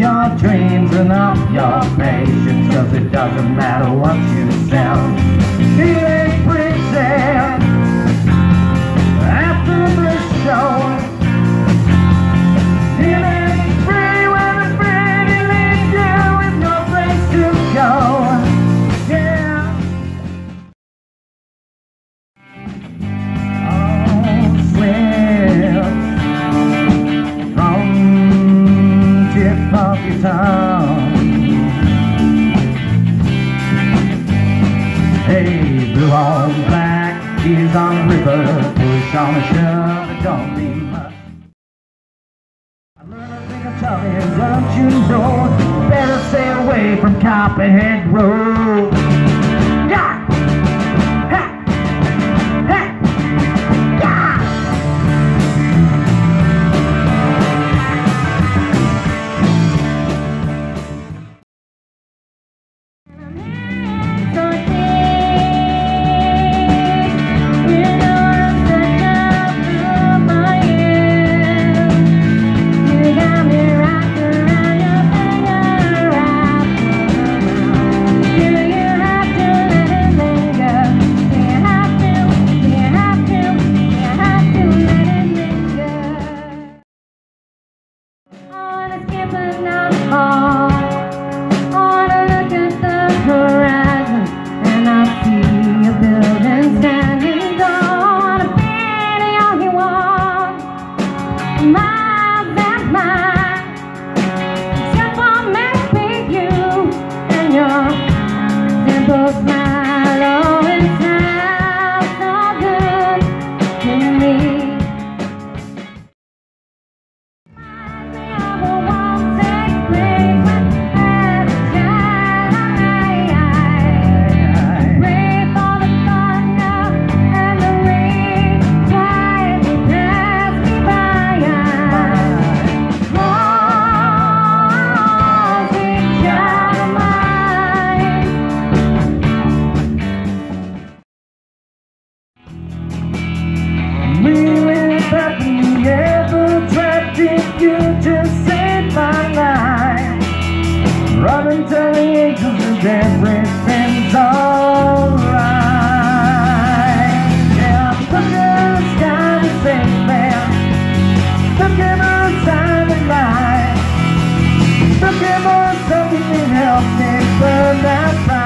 your dreams and of your patience Cause it doesn't matter what you sound Blue on black, keys on the river, push on a shove, it don't mean much. I learned a thing of is, don't you know? Better stay away from Copperhead Road. My help me burn my.